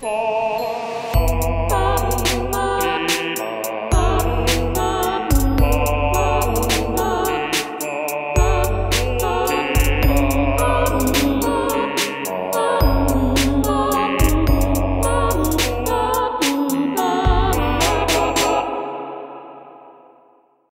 Father.